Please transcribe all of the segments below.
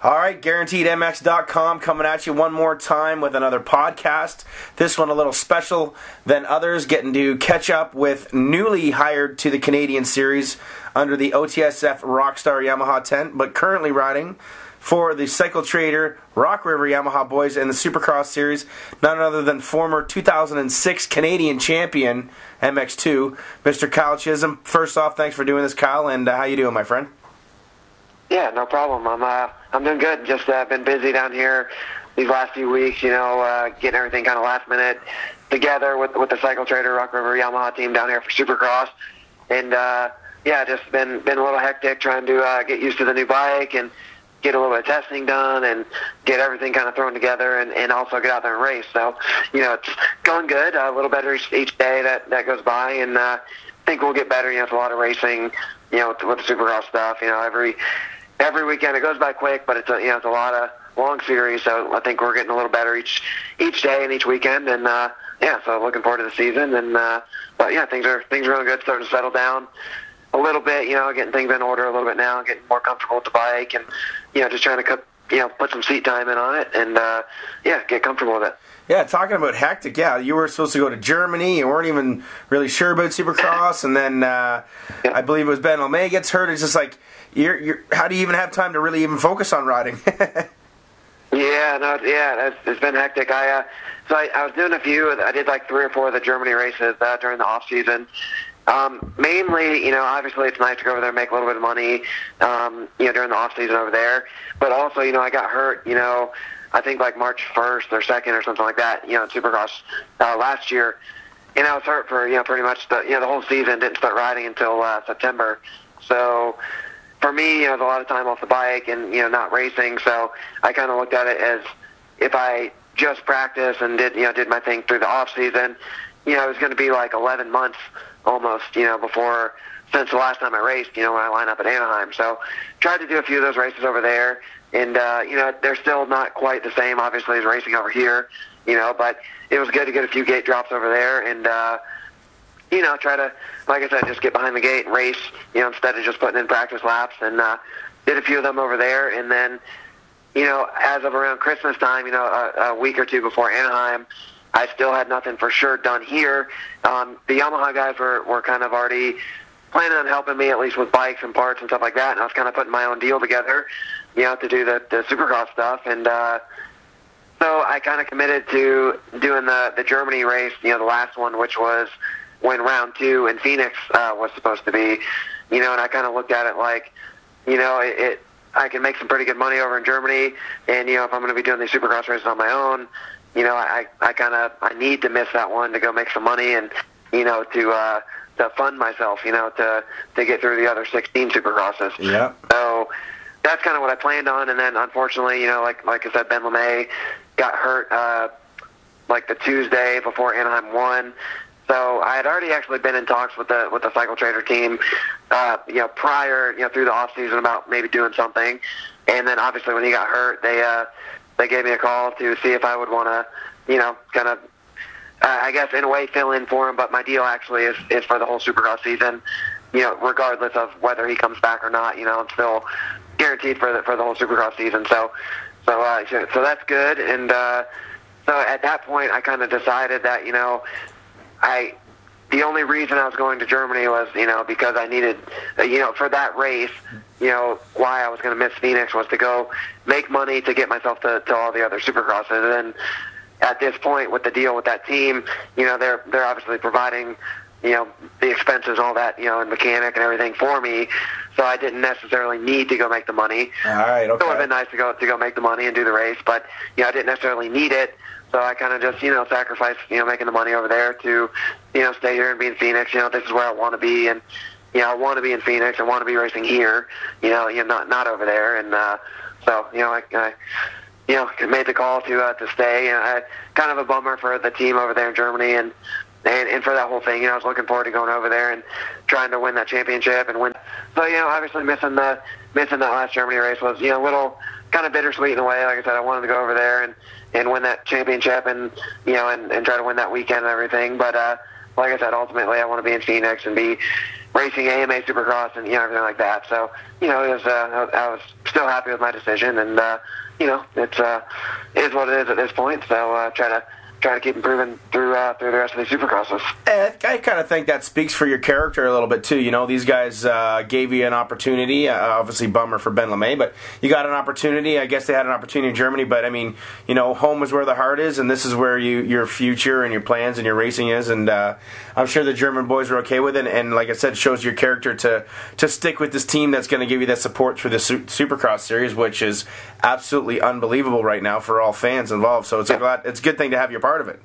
All right, guaranteedmx.com coming at you one more time with another podcast. This one a little special than others, getting to catch up with newly hired to the Canadian Series under the OTSF Rockstar Yamaha tent, but currently riding for the Cycle Trader Rock River Yamaha boys in the Supercross Series, none other than former 2006 Canadian champion MX2, Mr. Kyle Chisholm. First off, thanks for doing this, Kyle, and uh, how you doing, my friend? Yeah, no problem. I'm uh, I'm doing good. Just uh, been busy down here these last few weeks. You know, uh, getting everything kind of last minute together with with the Cycle Trader Rock River Yamaha team down here for Supercross, and uh, yeah, just been been a little hectic trying to uh, get used to the new bike and get a little bit of testing done and get everything kind of thrown together and, and also get out there and race. So, you know, it's going good. A little better each, each day that that goes by, and uh, I think we'll get better. You know, it's a lot of racing. You know, with, with the Supercross stuff. You know, every every weekend. It goes by quick, but it's a, you know it's a lot of long series. So I think we're getting a little better each each day and each weekend. And uh, yeah, so looking forward to the season. And uh, but yeah, things are things are really good. Starting to settle down a little bit. You know, getting things in order a little bit now. Getting more comfortable with the bike, and you know, just trying to cut, you know put some seat time in on it, and uh, yeah, get comfortable with it. Yeah, talking about hectic. Yeah, you were supposed to go to Germany. You weren't even really sure about Supercross, and then uh, yeah. I believe it was Ben LaMay gets hurt. It's just like you're, you're, how do you even have time to really even focus on riding? yeah, no, yeah, it's, been hectic. I uh, so I, I was doing a few. I did like three or four of the Germany races uh, during the off season. Um, mainly, you know, obviously it's nice to go over there and make a little bit of money, um, you know, during the off season over there. But also, you know, I got hurt, you know, I think like March 1st or 2nd or something like that, you know, Supercross uh, last year. And I was hurt for, you know, pretty much the, you know, the whole season. Didn't start riding until uh, September. So, for me, you know, a lot of time off the bike and you know not racing. So I kind of looked at it as if I just practice and did you know did my thing through the off season, you know, it was going to be like 11 months almost, you know, before since the last time I raced, you know, when I line up at Anaheim. So tried to do a few of those races over there, and uh, you know, they're still not quite the same, obviously, as racing over here, you know, but it was good to get a few gate drops over there and. uh you know, try to, like I said, just get behind the gate and race, you know, instead of just putting in practice laps. And uh, did a few of them over there. And then, you know, as of around Christmas time, you know, a, a week or two before Anaheim, I still had nothing for sure done here. Um, the Yamaha guys were, were kind of already planning on helping me at least with bikes and parts and stuff like that. And I was kind of putting my own deal together, you know, to do the, the Supercross stuff. And, uh, so I kind of committed to doing the the Germany race, you know, the last one, which was when round two in Phoenix uh, was supposed to be. You know, and I kind of looked at it like, you know, it, it I can make some pretty good money over in Germany, and you know, if I'm going to be doing these Supercross races on my own, you know, I I kind of I need to miss that one to go make some money and you know to uh, to fund myself, you know, to to get through the other 16 Supercrosses. Yeah. So that's kind of what I planned on, and then unfortunately, you know, like like I said, Ben LaMay got hurt. Uh, like the Tuesday before Anaheim one, so I had already actually been in talks with the with the Cycle Trader team, uh, you know, prior, you know, through the off season about maybe doing something, and then obviously when he got hurt, they uh, they gave me a call to see if I would want to, you know, kind of, uh, I guess in a way fill in for him. But my deal actually is is for the whole Supercross season, you know, regardless of whether he comes back or not. You know, I'm still guaranteed for the for the whole Supercross season. So, so uh, so that's good, and. uh so at that point, I kind of decided that you know I the only reason I was going to Germany was, you know, because I needed, uh, you know, for that race, you know, why I was going to miss Phoenix was to go make money to get myself to, to all the other supercrosses. And then at this point with the deal with that team, you know, they're, they're obviously providing, you know, the expenses, all that, you know, and mechanic and everything for me. So I didn't necessarily need to go make the money. All right, okay. It would have been nice to go, to go make the money and do the race, but, you know, I didn't necessarily need it. So I kind of just, you know, sacrifice, you know, making the money over there to, you know, stay here and be in Phoenix. You know, this is where I want to be, and you know, I want to be in Phoenix. I want to be racing here. You know, you know, not not over there. And uh, so, you know, I, I you know, made the call to uh, to stay. And I, kind of a bummer for the team over there in Germany, and and and for that whole thing. You know, I was looking forward to going over there and trying to win that championship and win. So, you know, obviously missing the missing that last Germany race was, you know, a little kind of bittersweet in a way. Like I said, I wanted to go over there and and win that championship and you know and, and try to win that weekend and everything. But uh, like I said, ultimately I want to be in Phoenix and be racing AMA Supercross and you know everything like that. So you know, it was uh, I was still happy with my decision, and uh, you know, it's uh, it is what it is at this point. So uh, try to try to keep improving through uh, through the rest of the supercrosses. And I kind of think that speaks for your character a little bit too. You know, these guys uh, gave you an opportunity. Uh, obviously, bummer for Ben LaMay, but you got an opportunity. I guess they had an opportunity in Germany, but I mean, you know, home is where the heart is, and this is where you your future and your plans and your racing is. And uh, I'm sure the German boys are okay with it. And like I said, it shows your character to to stick with this team that's going to give you that support through the su- Supercross series, which is absolutely unbelievable right now for all fans involved. So it's a glad, it's a good thing to have your part of it.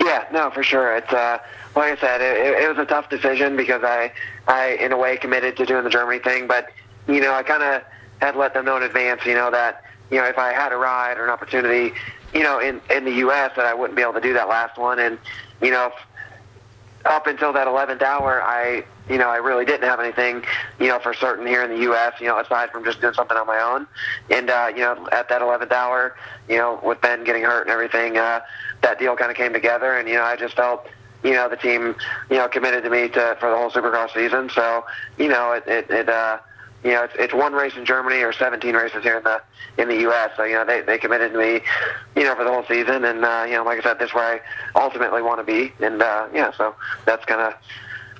Yeah, no, for sure. It's uh, like I said, it, it was a tough decision because I, I in a way committed to doing the Germany thing, but you know, I kind of had let them know in advance, you know, that you know if I had a ride or an opportunity, you know, in in the U.S. that I wouldn't be able to do that last one, and you know, up until that 11th hour, I you know, I really didn't have anything, you know, for certain here in the U.S., you know, aside from just doing something on my own. And, uh, you know, at that 11th hour, you know, with Ben getting hurt and everything, uh, that deal kind of came together. And, you know, I just felt, you know, the team, you know, committed to me to, for the whole Supercross season. So, you know, it, it, it uh, you know, it's, it's one race in Germany or 17 races here in the in the U.S. So you know, they they committed to me, you know, for the whole season, and uh, you know, like I said, this is where I ultimately want to be, and uh, yeah, so that's kind of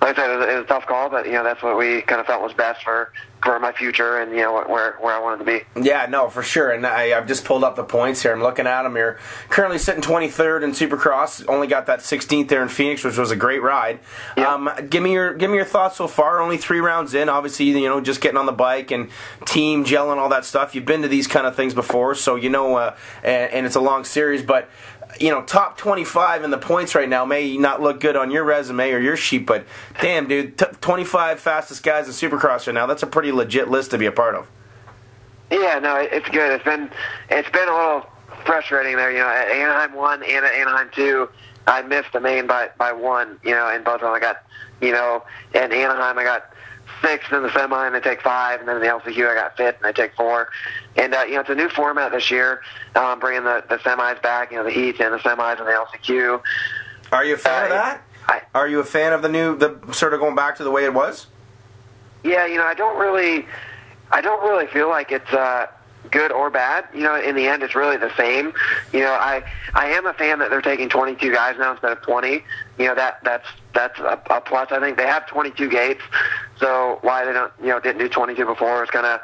like I said, it was, it was a tough call, but you know that's what we kind of felt was best for for my future and you know where where I wanted to be. Yeah, no, for sure. And I, I've just pulled up the points here. I'm looking at them. You're currently sitting 23rd in Supercross. Only got that 16th there in Phoenix, which was a great ride. Yep. Um, give me your give me your thoughts so far. Only three rounds in. Obviously, you know, just getting on the bike and team gelling all that stuff. You've been to these kind of things before, so you know, uh, and, and it's a long series, but you know, top 25 in the points right now may not look good on your resume or your sheet, but damn, dude, t- 25 fastest guys in Supercross right now. That's a pretty legit list to be a part of. Yeah, no, it's good. It's been it's been a little frustrating there. You know, at Anaheim one and at Anaheim two, I missed the main by by one. You know, in both of them I got, you know, in Anaheim I got sixth in the semi and they take five, and then in the LCQ I got fifth and they take four. And uh, you know, it's a new format this year, um, bringing the the semis back. You know, the heats and the semis and the LCQ. Are you a fan of Uh, that? I, Are you a fan of the new, the sort of going back to the way it was? Yeah, you know, I don't really, I don't really feel like it's uh, good or bad. You know, in the end, it's really the same. You know, I I am a fan that they're taking 22 guys now instead of 20. You know, that that's that's a, a plus. I think they have 22 gates, so why they don't you know didn't do 22 before is kind of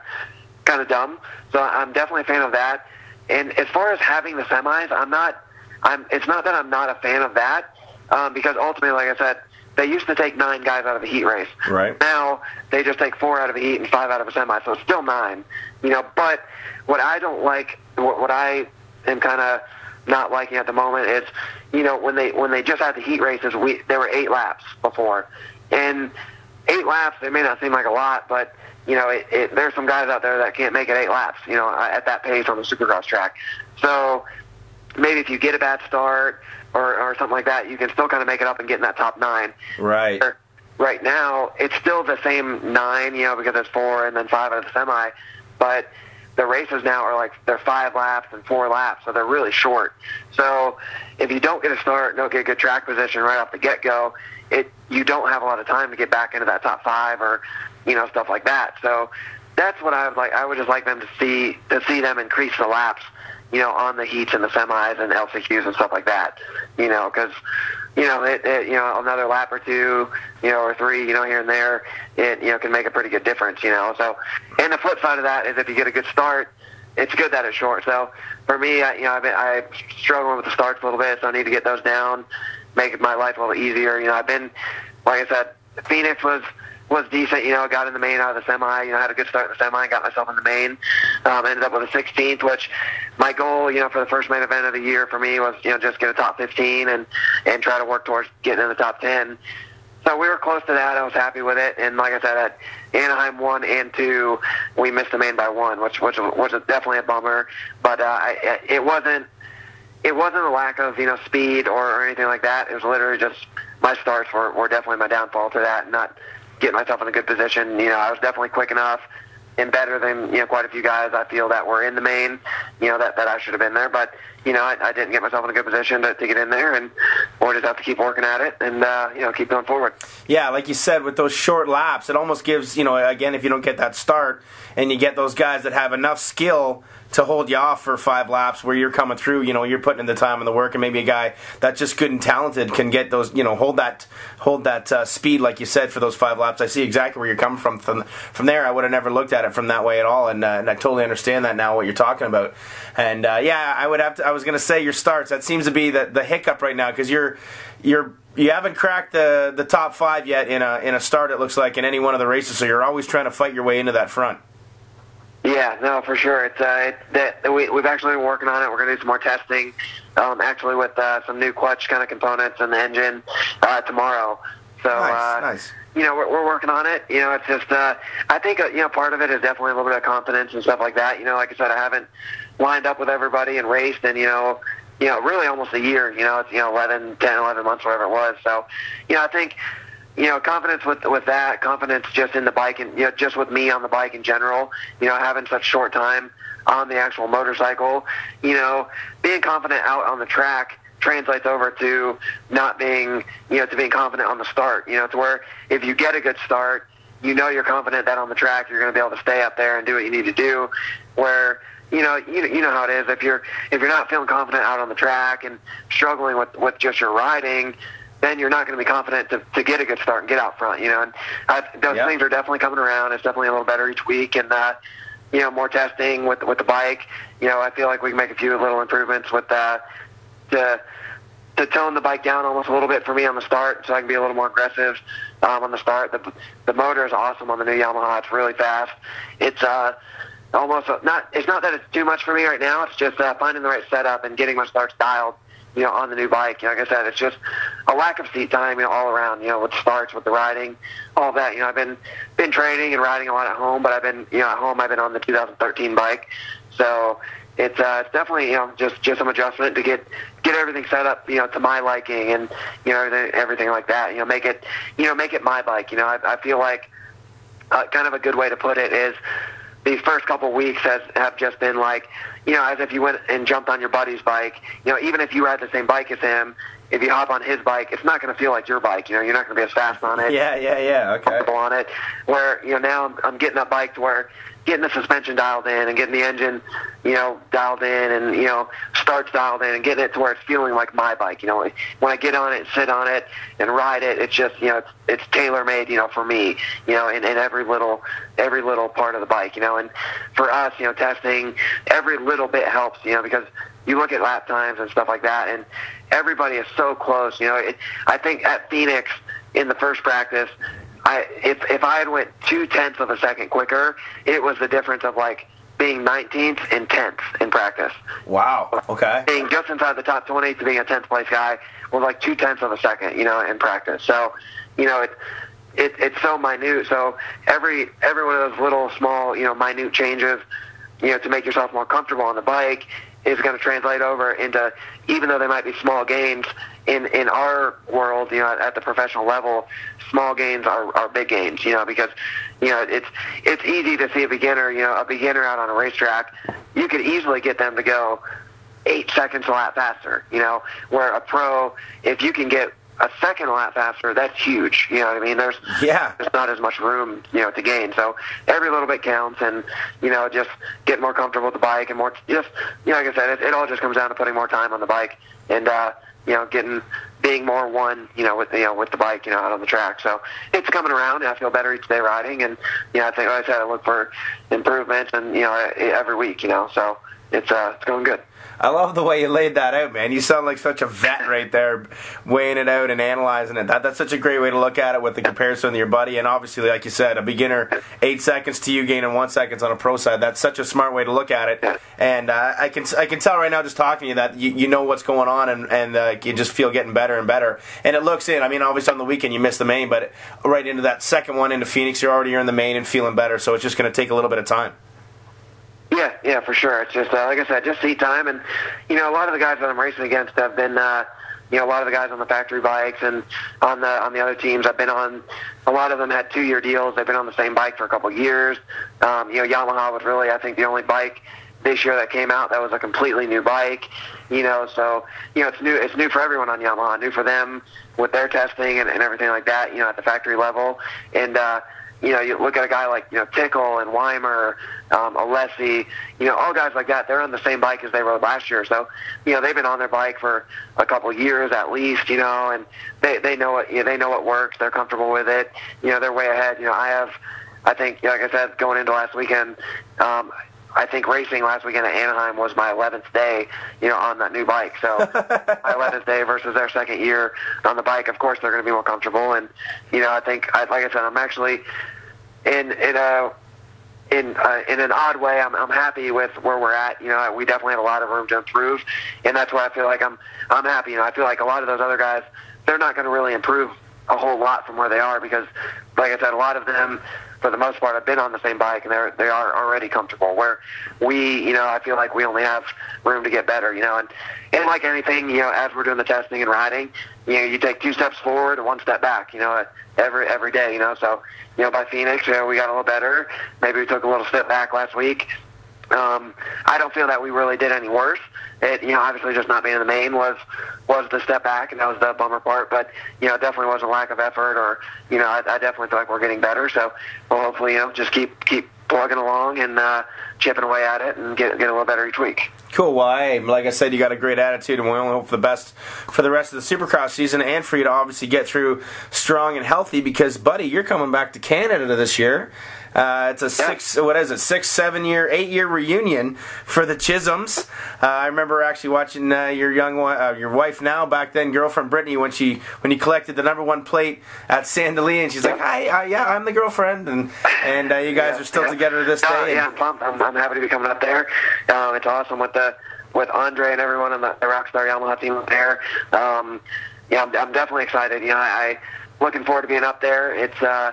kind of dumb. So I'm definitely a fan of that. And as far as having the semis, I'm not. I'm. It's not that I'm not a fan of that, um, because ultimately, like I said, they used to take nine guys out of a heat race. Right. Now they just take four out of a heat and five out of a semi, so it's still nine. You know, but what I don't like, what, what I am kind of not liking at the moment is, you know, when they when they just had the heat races, we there were eight laps before, and eight laps. It may not seem like a lot, but you know, it, it, there's some guys out there that can't make it eight laps. You know, uh, at that pace on the Supercross track. So maybe if you get a bad start or, or something like that, you can still kind of make it up and get in that top nine. Right. Right now, it's still the same nine, you know, because it's four and then five out of the semi, but the races now are like they're five laps and four laps, so they're really short. So if you don't get a start, don't get a good track position right off the get go, it you don't have a lot of time to get back into that top five or you know stuff like that. So that's what I would like. I would just like them to see to see them increase the laps, you know, on the heats and the semis and LCQs and stuff like that. You know, because you know, it, it, you know, another lap or two, you know, or three, you know, here and there, it, you know, can make a pretty good difference, you know. So, and the flip side of that is if you get a good start, it's good that it's short. So, for me, I, you know, I've been I struggling with the starts a little bit, so I need to get those down, make my life a little easier. You know, I've been, like I said, Phoenix was was decent. You know, got in the main out of the semi. You know, had a good start in the semi. Got myself in the main. Um, ended up with a 16th, which my goal, you know, for the first main event of the year for me was, you know, just get a top 15 and and try to work towards getting in the top 10. So we were close to that. I was happy with it. And like I said, at Anaheim one and two, we missed the main by one, which which was definitely a bummer. But uh, I, it wasn't it wasn't a lack of you know speed or, or anything like that. It was literally just my starts were, were definitely my downfall to that, not getting myself in a good position. You know, I was definitely quick enough and better than you know quite a few guys I feel that were in the main. You know that that I should have been there, but you know I, I didn't get myself in a good position to, to get in there, and what we just have to keep working at it and uh, you know keep going forward. Yeah, like you said, with those short laps, it almost gives you know again if you don't get that start and you get those guys that have enough skill to hold you off for five laps where you're coming through, you know, you're putting in the time and the work, and maybe a guy that's just good and talented can get those, you know, hold that, hold that uh, speed, like you said, for those five laps. I see exactly where you're coming from. From, from there, I would have never looked at it from that way at all, and, uh, and I totally understand that now what you're talking about. And uh, yeah, I would have to. I was going to say your starts. That seems to be the the hiccup right now because you're you're you haven't cracked the the top five yet in a in a start. It looks like in any one of the races, so you're always trying to fight your way into that front. Yeah, no, for sure. It's uh, it, that we we've actually been working on it. We're going to do some more testing, um, actually with uh, some new clutch kind of components in the engine uh, tomorrow. So Nice, uh, nice. you know we're, we're working on it. You know, it's just uh, I think uh, you know part of it is definitely a little bit of confidence and stuff like that. You know, like I said, I haven't lined up with everybody and raced, and you know. You know, really almost a year. You know, it's you know 11, 10, 11 months, whatever it was. So, you know, I think you know, confidence with with that, confidence just in the bike, and you know, just with me on the bike in general. You know, having such short time on the actual motorcycle. You know, being confident out on the track translates over to not being, you know, to being confident on the start. You know, to where if you get a good start, you know you're confident that on the track you're going to be able to stay up there and do what you need to do. Where you know, you, you know how it is. If you're if you're not feeling confident out on the track and struggling with with just your riding, then you're not going to be confident to, to get a good start and get out front. You know, and I, those Yeah. things are definitely coming around. It's definitely a little better each week, and uh, you know, more testing with with the bike. You know, I feel like we can make a few little improvements with that to to tone the bike down almost a little bit for me on the start, so I can be a little more aggressive um, on the start. The the motor is awesome on the new Yamaha. It's really fast. It's uh almost uh, not. It's not that it's too much for me right now. It's just uh, finding the right setup and getting my starts dialed. You know, on the new bike. You know, like I said, it's just a lack of seat time. You know, all around. You know, with starts, with the riding, all that. You know, I've been been training and riding a lot at home, but I've been you know at home. I've been on the 2013 bike, so it's uh, it's definitely you know just just some adjustment to get get everything set up you know to my liking and you know everything, everything like that. You know, make it you know make it my bike. You know, I, I feel like uh, kind of a good way to put it is these first couple weeks has have just been like you know as if you went and jumped on your buddy's bike you know even if you ride the same bike as him if you hop on his bike it's not going to feel like your bike you know you're not going to be as fast on it Yeah, yeah, yeah. Okay. comfortable on it. Where you know now I'm, I'm getting that bike to where getting the suspension dialed in and getting the engine, you know, dialed in and you know starts dialed in and getting it to where it's feeling like my bike. You know, when I get on it, sit on it, and ride it, it's just you know it's, it's tailor made. You know, for me. You know, in, in every little every little part of the bike. You know, and for us, you know, testing every little bit helps. You know, because you look at lap times and stuff like that, and everybody is so close. You know, it, I think at Phoenix in the first practice, I if if I had went two tenths of a second quicker, it was the difference of like being 19th and 10th in practice. Wow. Okay. Being just inside the top 20 to being a 10th place guy was like two tenths of a second, you know, in practice. So, you know, it, it it's so minute. So every every one of those little small, you know, minute changes, you know, to make yourself more comfortable on the bike is going to translate over into even though they might be small gains in in our world, you know, at, at the professional level, small gains are, are big gains, you know, because you know it's it's easy to see a beginner, you know, a beginner out on a racetrack, you could easily get them to go eight seconds a lap faster, you know, where a pro, if you can get a second a lap faster, that's huge. You know what I mean? There's Yeah. there's not as much room, you know, to gain. So every little bit counts, and you know, just get more comfortable with the bike and more. Just you know, like I said, it, it all just comes down to putting more time on the bike and uh, you know, getting being more one, you know, with you know with the bike, you know, out on the track. So it's coming around, and I feel better each day riding, and you know, I think like I said, I look for improvements, and you know, every week, you know, so it's uh, it's going good. I love the way you laid that out, man. You sound like such a vet right there, weighing it out and analyzing it. That, that's such a great way to look at it with the comparison to your buddy. And obviously, like you said, a beginner, eight seconds to you gaining one seconds on a pro side. That's such a smart way to look at it. And uh, I can I can tell right now, just talking to you, that you, you know what's going on, and, and uh, you just feel getting better and better. And it looks in. I mean, obviously on the weekend you missed the main, but right into that second one into Phoenix, you're already in the main and feeling better. So it's just going to take a little bit of time. Yeah, yeah, for sure. It's just uh, like I said, just seat time, and you know, a lot of the guys that I'm racing against have been, uh, you know, a lot of the guys on the factory bikes and on the on the other teams. I've been on. A lot of them had two year deals. They've been on the same bike for a couple of years. Um, you know, Yamaha was really, I think, the only bike this year that came out that was a completely new bike. You know, so you know it's new. It's new for everyone on Yamaha. New for them with their testing and, and everything like that. You know, at the factory level, and uh, you know, you look at a guy like you know Tickle and Weimer, um, Alessi, you know, all guys like that. They're on the same bike as they rode last year, so you know they've been on their bike for a couple years at least, you know, and they they know it. You know, they know what works. They're comfortable with it. You know, they're way ahead. You know, I have, I think, like I said, going into last weekend, um, I think racing last weekend at Anaheim was my 11th day, you know, on that new bike. So my 11th day versus their second year on the bike. Of course, they're going to be more comfortable, and you know, I think, I, like I said, I'm actually in in a in uh, in an odd way, I'm I'm happy with where we're at. You know, we definitely have a lot of room to improve, and that's why I feel like I'm I'm happy. You know, I feel like a lot of those other guys, they're not going to really improve a whole lot from where they are because, like I said, a lot of them for the most part, have been on the same bike and they're they are already comfortable. Where we, you know, I feel like we only have room to get better, you know, and and like anything, you know, as we're doing the testing and riding, you know, you take two steps forward and one step back, you know, every every day, you know. So, you know, by Phoenix, you know, we got a little better. Maybe we took a little step back last week. Um, I don't feel that we really did any worse. It, you know, obviously just not being in the main was was the step back, and that was the bummer part. But you know, it definitely wasn't lack of effort, or you know, I, I definitely feel like we're getting better. So, well, hopefully, you know, just keep keep plugging along and uh, chipping away at it and get get a little better each week. Cool. Well, hey, like I said, you got a great attitude, and we only hope for the best for the rest of the Supercross season, and for you to obviously get through strong and healthy. Because, buddy, you're coming back to Canada this year. Uh, it's a six, what is it, six, seven year, eight year reunion for the Chisholms. Uh, I remember actually watching uh, your young, uh, your wife now back then, girlfriend Brittany, when she when you collected the number one plate at Sand Del Lee, and she's like, "Hi, uh, yeah, I'm the girlfriend," and and uh, you guys yeah, are still yeah. together to this day. yeah, I'm. I'm, I'm happy to be coming up there. Um, it's awesome with the with Andre and everyone on the, Rockstar Yamaha team up there. Um, yeah, I'm, I'm definitely excited. You know, I, I looking forward to being up there. It's uh,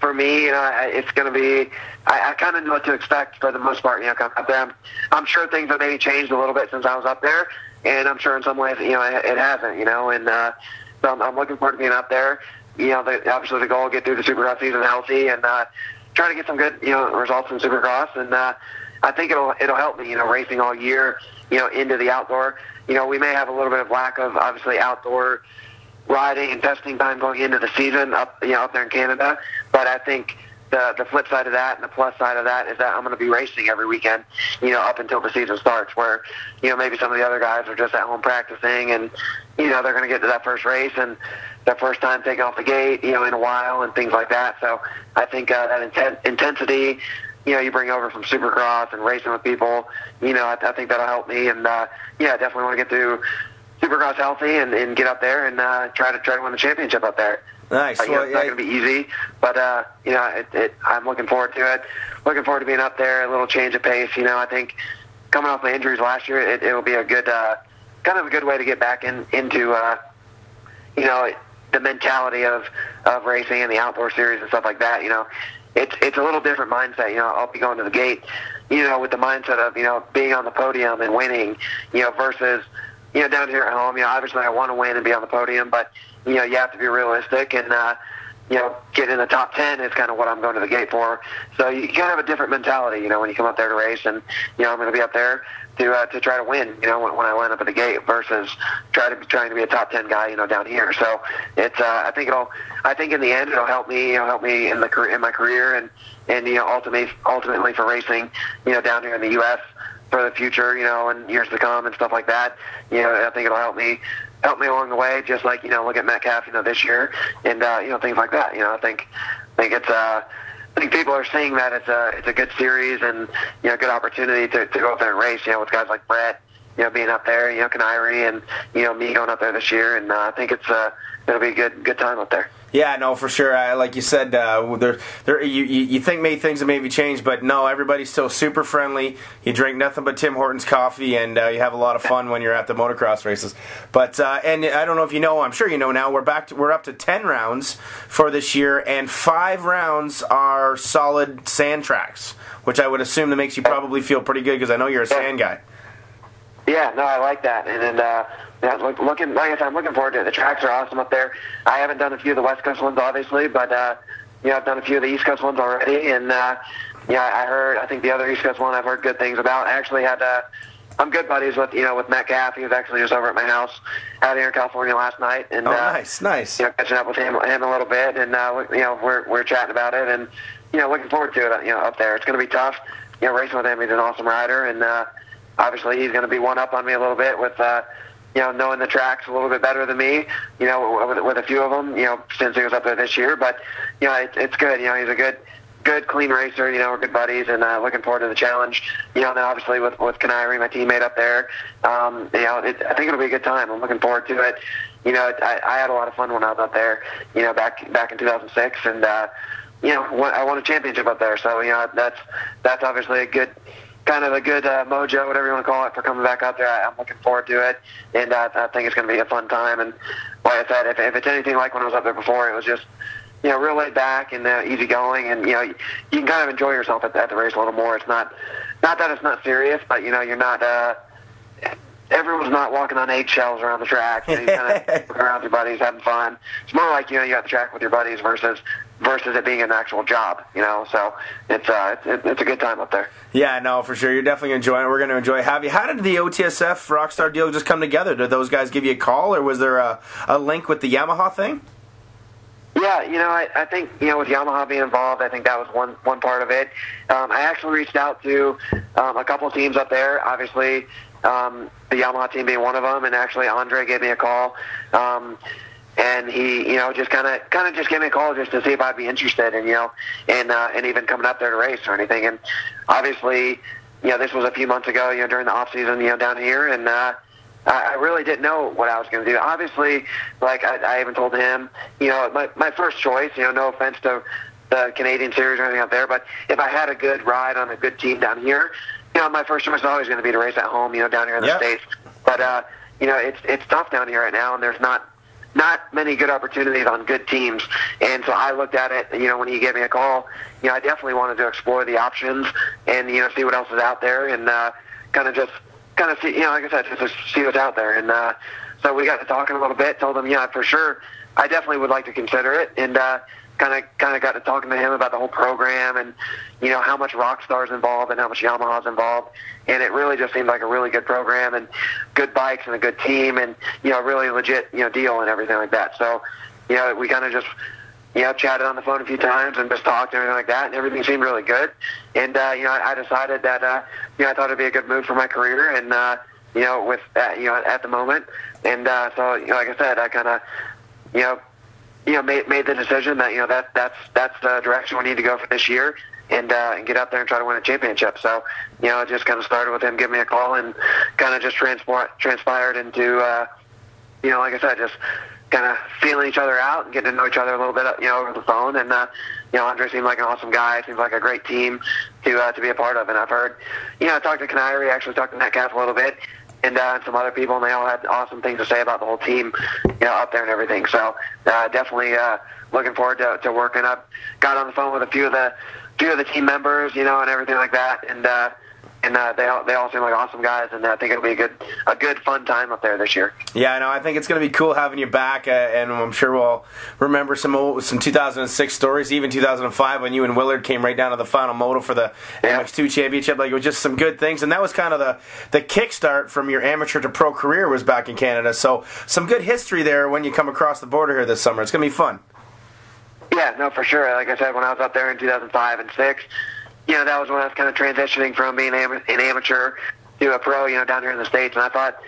for me, you know, it's going to be. I, I kind of know what to expect for the most part. You know, coming up there, I'm, I'm sure things have maybe changed a little bit since I was up there, and I'm sure in some ways, you know, it, it hasn't. You know, and uh, so I'm, I'm looking forward to being up there. You know, the, obviously the goal get through the Supercross season healthy and uh, try to get some good, you know, results in Supercross, and uh, I think it'll it'll help me. You know, racing all year, you know, into the outdoor. You know, we may have a little bit of lack of obviously outdoor riding and testing time going into the season up you know up there in Canada. But I think the the flip side of that and the plus side of that is that I'm going to be racing every weekend, you know, up until the season starts. Where you know maybe some of the other guys are just at home practicing, and you know they're going to get to that first race and their first time taking off the gate, you know, in a while and things like that. So I think uh, that inten- intensity. You know, you bring over from Supercross and racing with people. You know, I, I think that'll help me, and uh, yeah, I definitely want to get through Supercross healthy and, and get up there and uh, try to try to win the championship up there. Nice. Know, Well, it's not yeah, going to be easy, but uh, you know, it, it, I'm looking forward to it. Looking forward to being up there. A little change of pace. You know, I think coming off my injuries last year, it, it'll be a good, uh, kind of a good way to get back in into, uh, you know, the mentality of of racing and the outdoor series and stuff like that. You know, it's it's a little different mindset. You know, I'll be going to the gate, you know, with the mindset of you know being on the podium and winning, you know, versus you know down here at home. You know, obviously I want to win and be on the podium, but you know you have to be realistic and. uh you know, get in the top 10 is kind of what I'm going to the gate for. So you kind of have a different mentality, you know, when you come up there to race and, you know, I'm going to be up there to, uh, to try to win, you know, when, when I land up at the gate versus try to trying to be a top 10 guy, you know, down here. So it's, uh, I think it'll, I think in the end it'll help me, it'll help me in the career, in my career and, and, you know, ultimately, ultimately for racing, you know, down here in the U.S. for the future, you know, and years to come and stuff like that. You know, I think it'll help me help me along the way, just like you know, look at Metcalfe, you know, this year, and uh, you know, things like that. You know, I think, I think it's uh, I think people are seeing that it's a it's a good series and you know, good opportunity to to go up there and race. You know, with guys like Brett, you know, being up there, you know, Canary, and you know, me going up there this year, and uh, I think it's uh, it'll be a good good time up there. Yeah, no, for sure. I, like you said, uh, there, there, you, you think maybe things have maybe changed, but no, everybody's still super friendly. You drink nothing but Tim Hortons coffee, and uh, you have a lot of fun when you're at the motocross races. But uh, and I don't know if you know, I'm sure you know now. We're back. To, we're up to ten rounds for this year, and five rounds are solid sand tracks, which I would assume that makes you probably feel pretty good because I know you're a sand guy. Yeah, no, I like that, and then uh, yeah, look, looking like I said, I'm looking forward to it. The tracks are awesome up there. I haven't done a few of the West Coast ones, obviously, but uh, you know, I've done a few of the East Coast ones already, and uh, yeah, I heard. I think the other East Coast one I've heard good things about. I actually had. Uh, I'm good buddies with you know with Metcalfe. He was actually just over at my house out here in California last night, and oh, uh, nice, nice. You know, catching up with him him a little bit, and uh, you know we're we're chatting about it, and you know looking forward to it. You know, up there, it's going to be tough. You know, racing with him, he's an awesome rider, and uh, obviously he's going to be one up on me a little bit with. Uh, you know, knowing the tracks a little bit better than me, you know, with, with a few of them, you know, since he was up there this year. But, you know, it, it's good. You know, he's a good, good, clean racer. You know, we're good buddies, and uh, looking forward to the challenge. You know, and obviously with with Kanairi, my teammate up there. Um, you know, it, I think it'll be a good time. I'm looking forward to it. You know, I, I had a lot of fun when I was up there. You know, back back in 2006, and uh, you know, I won a championship up there. So you know, that's that's obviously a good kind of a good uh, mojo, whatever you want to call it, for coming back out there. I, I'm looking forward to it, and uh, I think it's going to be a fun time. And like I said, if, if it's anything like when I was up there before, it was just you know real laid back and uh, easy going, and you know you, you can kind of enjoy yourself at, at the race a little more. It's not not that it's not serious, but you know you're not. uh Everyone's not walking on eggshells around the track. You know, you're kind of around with your buddies, having fun. It's more like you know you're at the track with your buddies versus versus it being an actual job, you know. So it's uh, it's, it's a good time up there. Yeah, no, for sure. You're definitely enjoying it. We're going to enjoy. Have you? How did the OTSF Rockstar deal just come together? Did those guys give you a call, or was there a, a link with the Yamaha thing? Yeah, you know, I, I think you know with Yamaha being involved, I think that was one one part of it. Um, I actually reached out to um, a couple of teams up there. Obviously, um, the Yamaha team being one of them, and actually Andre gave me a call. Um, and he, you know, just kind of, kind of just gave me a call just to see if I'd be interested, and you know, and uh, and even coming up there to race or anything. And obviously, you know, this was a few months ago, you know, during the off season, you know, down here, and uh, I really didn't know what I was going to do. Obviously, like I, I even told him, you know, my my first choice, you know, no offense to the Canadian series or anything out there, but if I had a good ride on a good team down here, you know, my first choice is always going to be to race at home, you know, down here in the Yep. states. But uh, you know, it's it's tough down here right now, and there's not not many good opportunities on good teams. And so I looked at it, you know, when he gave me a call, you know, I definitely wanted to explore the options and, you know, see what else is out there and uh, kind of just, kind of see, you know, like I said, just, see what's out there. And uh, so we got to talking a little bit, told him, yeah, for sure, I definitely would like to consider it. And, uh, kind of kind of got to talking to him about the whole program and you know how much Rockstar's involved and how much Yamaha's involved, and it really just seemed like a really good program and good bikes and a good team and you know really legit you know deal and everything like that. So you know we kind of just you know chatted on the phone a few times and just talked and everything like that, and everything seemed really good. And uh, you know I, I decided that uh, you know I thought it'd be a good move for my career and. Uh, you know, with uh, you know at the moment, and uh, so you know, like I said, I kind of, you know, you know, made made the decision that you know that that's that's the direction we need to go for this year, and uh, and get out there and try to win a championship. So, you know, it just kind of started with him giving me a call, and kind of just transport transpired into, uh, you know, like I said, just kind of feeling each other out and getting to know each other a little bit, you know, over the phone. And uh, you know, Andre seemed like an awesome guy. Seems like a great team to uh, to be a part of. And I've heard, you know, I talked to Kanairi, actually talked to Metcalfe a little bit and uh, some other people, and they all had awesome things to say about the whole team, you know, up there and everything. So uh, definitely uh, looking forward to, to working up. Got on the phone with a few of the few of the team members, you know, and everything like that, and uh, and uh, they all they all seem like awesome guys, and I think it'll be a good a good fun time up there this year. Yeah, no, I think it's going to be cool having you back, uh, and I'm sure we'll remember some old, some 2006 stories, even 2005 when you and Willard came right down to the final moto for the Yeah. MX2 championship. Like it was just some good things, and that was kind of the the kickstart from your amateur to pro career was back in Canada. So some good history there when you come across the border here this summer. It's going to be fun. Yeah, no, for sure. Like I said, when I was up there in 2005 and six, you know, that was when I was kind of transitioning from being an amateur to a pro, you know, down here in the states. And I thought,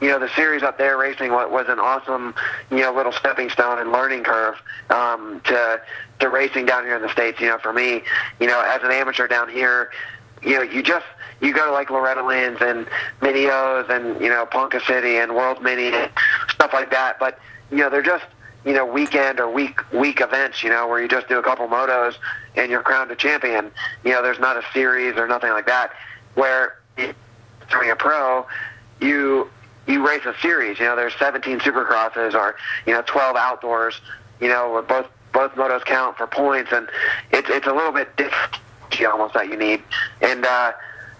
you know, the series up there racing was an awesome, you know, little stepping stone and learning curve um, to to racing down here in the states. You know, for me, you know, as an amateur down here, you know, you just you go to like Loretta Lynn's and Mini O's and you know Ponca City and World Mini and stuff like that. But you know, they're just you know weekend or week week events. You know, where you just do a couple motos and you're crowned a champion. You know, there's not a series or nothing like that. Where during a pro, you you race a series. You know, there's 17 supercrosses or you know 12 outdoors. You know, where both both motos count for points, and it's it's a little bit different almost that you need. And uh,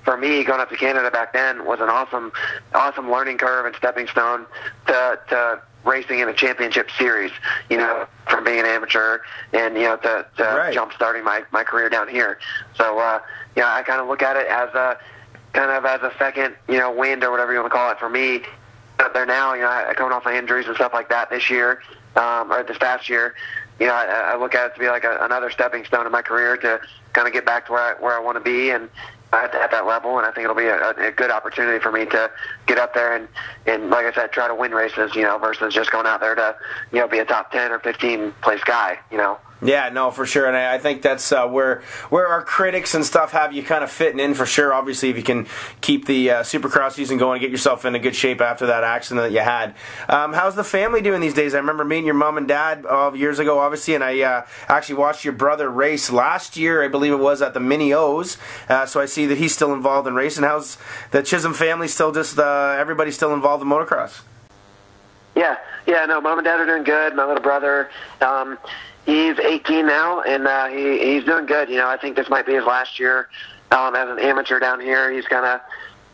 for me, going up to Canada back then was an awesome, awesome learning curve and stepping stone to, to racing in a championship series. You know, from being an amateur and you know to, to Right. jump starting my my career down here. So uh, you know, I kind of look at it as a kind of as a second, you know, wind or whatever you want to call it for me. Up there now, you know, I- coming off my injuries and stuff like that this year, um, or this past year, you know, I, I look at it to be like a, another stepping stone in my career to kind of get back to where I, where I want to be and at, at that level. And I think it'll be a, a good opportunity for me to get up there and, and like I said, try to win races, you know, versus just going out there to, you know, be a top 10 or 15 place guy, you know. Yeah, no, for sure, and I, I think that's uh, where where our critics and stuff have you kind of fitting in for sure. Obviously, if you can keep the uh, Supercross season going and get yourself in a good shape after that accident that you had. Um, how's the family doing these days? I remember meeting your mom and dad uh, years ago, obviously, and I uh, actually watched your brother race last year. I believe it was at the Mini O's. Uh, so I see that he's still involved in racing. How's the Chisholm family still? Just uh, everybody still involved in motocross? Yeah, yeah, no, mom and dad are doing good. My little brother, um, he's 18 now, and uh, he he's doing good. You know, I think this might be his last year um, as an amateur down here. He's kind of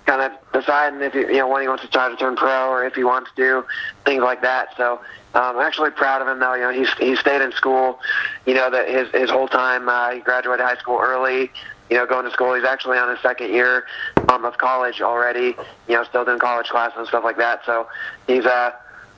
kind of deciding if he, you know when he wants to try to turn pro or if he wants to do things like that. So um, I'm actually proud of him though. You know, he's he stayed in school. You know that his his whole time. Uh, he graduated high school early. You know, going to school. He's actually on his second year um, of college already. You know, still doing college classes and stuff like that. So he's uh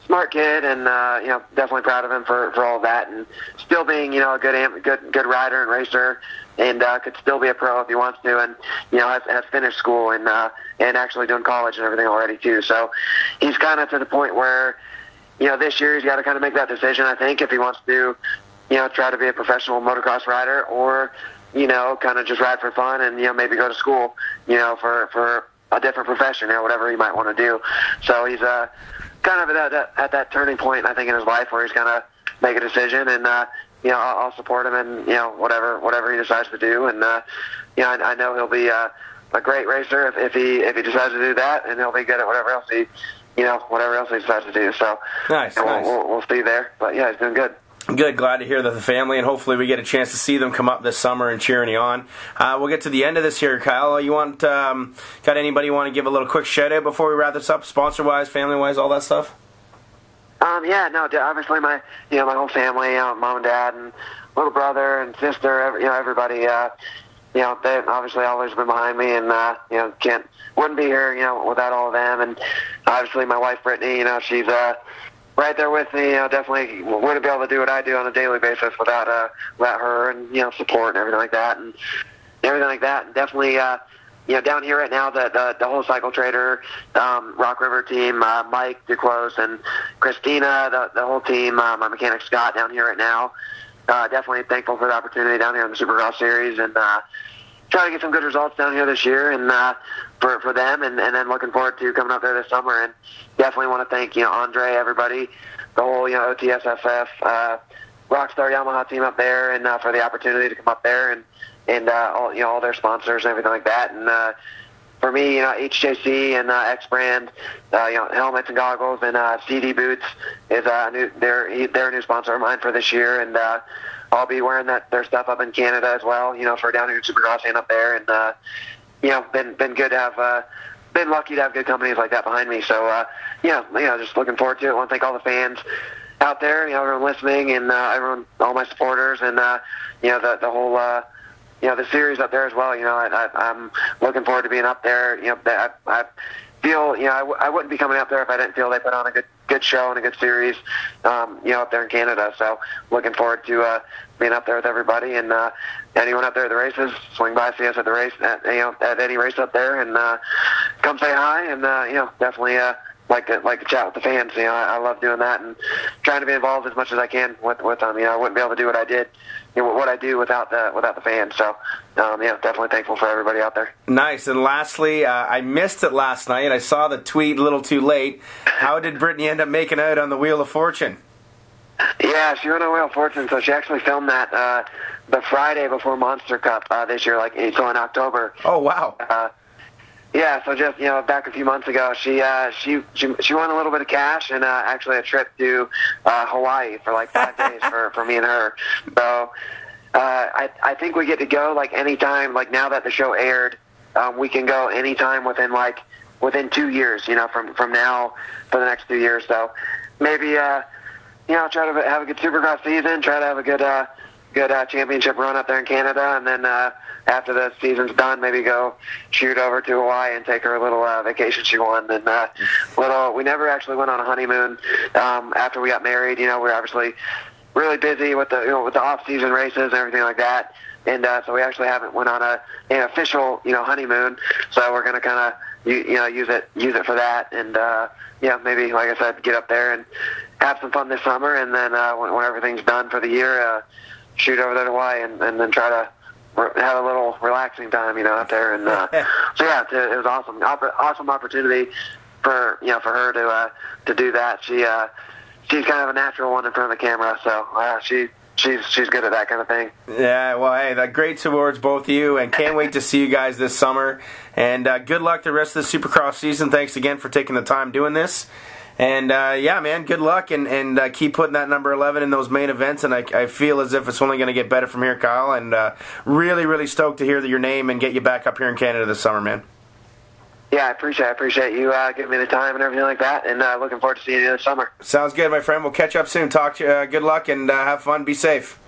smart kid, and uh, you know, definitely proud of him for for all that, and still being you know a good good good rider and racer, and uh, could still be a pro if he wants to, and you know has, has finished school and uh, and actually doing college and everything already too. So he's kind of to the point where you know this year he's got to kind of make that decision. I think if he wants to, you know, try to be a professional motocross rider or you know kind of just ride for fun and you know maybe go to school, you know, for for a different profession or whatever he might want to do. So he's uh kind of at that at that turning point I think in his life where he's gonna make a decision and uh you know I'll, I'll support him in you know whatever whatever he decides to do. And uh you know I, I know he'll be uh, a great racer if, if he if he decides to do that and he'll be good at whatever else he you know whatever else he decides to do. So Nice, you know, nice. We'll, we'll, we'll see there. But yeah he's doing good Good, glad to hear that the family, and hopefully we get a chance to see them come up this summer and cheering you on. Uh, we'll get to the end of this here, Kyle. You want um, got anybody want to give a little quick shout out before we wrap this up, sponsor wise, family wise, all that stuff? Um, yeah, no, obviously my, you know, my whole family, you know, mom and dad and little brother and sister, every, you know, everybody, uh, you know, they've obviously always been behind me and, uh, you know, can't, wouldn't be here, you know, without all of them. And obviously my wife, Brittany, you know, she's, uh, right there with me, you definitely wouldn't be able to do what I do on a daily basis without, uh, without her and, you know, support and everything like that and everything like that. And definitely, uh, you know, down here right now, the the, the whole Cycle Trader, um, Rock River team, uh, Mike Duclos and Christina, the the whole team, uh, my mechanic Scott down here right now. Uh, definitely thankful for the opportunity down here in the Supercross Series and uh, try to get some good results down here this year and uh, for for them, and, and then looking forward to coming up there this summer. And definitely want to thank you know Andre, everybody, the whole you know OTSFF, uh, Rockstar Yamaha team up there, and uh, for the opportunity to come up there and and uh, all you know all their sponsors and everything like that. And uh, for me, you know HJC and uh, X Brand, uh, you know helmets and goggles and uh, Sidi boots is uh, new. They're they're a new sponsor of mine for this year, and uh, I'll be wearing that their stuff up in Canada as well. You know for down here in Supercross and up there, and uh, you know been been good to have. Uh, been lucky to have good companies like that behind me. So, uh, yeah, you know, just looking forward to it. I want to thank all the fans out there, you know, everyone listening, and uh, everyone, all my supporters, and uh, you know, the the whole, uh, you know, the series up there as well. You know, I, I, I'm looking forward to being up there. You know, I, I feel, you know, I, w- I wouldn't be coming up there if I didn't feel they put on a good good show and a good series, um, you know, up there in Canada. So, looking forward to uh, being up there with everybody, and uh, anyone up there at the races, swing by, see us at the race, at, you know, at any race up there, and uh, come say hi, and uh, you know, definitely. Uh, like to like to chat with the fans. You know, I, I love doing that and trying to be involved as much as I can with with them. You know, I wouldn't be able to do what I did, you know, what I do without the without the fans. So, um, yeah, definitely thankful for everybody out there. Nice. And lastly, uh, I missed it last night. I saw the tweet a little too late. How did Brittany end up making out on the Wheel of Fortune? Yeah, she went on Wheel of Fortune, so she actually filmed that uh, the Friday before Monster Cup uh, this year, like so in October. Oh wow! Uh, yeah, so just you know, back a few months ago, she uh, she she she won a little bit of cash and uh, actually a trip to uh, Hawaii for like five days for for me and her. So uh, I I think we get to go like anytime. Like now that the show aired, um, we can go anytime within like within two years. You know, from from now for the next two years. So maybe uh, you know try to have a good Supercross season. Try to have a good uh, good uh, championship run up there in Canada, and then uh, after the season's done, maybe go shoot over to Hawaii and take her a little uh, vacation she won. And uh, little, we never actually went on a honeymoon um, after we got married. You know, we are obviously really busy with the you know with the off season races and everything like that. And uh, so we actually haven't went on a an official you know honeymoon. So we're gonna kind of you, you know use it use it for that and uh, yeah maybe like I said get up there and have some fun this summer and then uh, when, when everything's done for the year uh, shoot over there to Hawaii and, and then try to have a little relaxing time, you know, out there. And uh, so yeah, it, was awesome, awesome opportunity for you know for her to uh, to do that. She uh, she's kind of a natural one in front of the camera, so uh, she she's she's good at that kind of thing. Yeah, well, hey, that great towards both of you, and can't wait to see you guys this summer. And uh, good luck the rest of the Supercross season. Thanks again for taking the time doing this. And uh, yeah, man, good luck and and uh, keep putting that number 11 in those main events. And I, I feel as if it's only going to get better from here, Kyle. And uh, really, really stoked to hear your name and get you back up here in Canada this summer, man. Yeah, I appreciate I appreciate you uh, giving me the time and everything like that, and uh, looking forward to seeing you this summer. Sounds good, my friend. We'll catch up soon. Talk to you. Uh, good luck and uh, have fun. Be safe.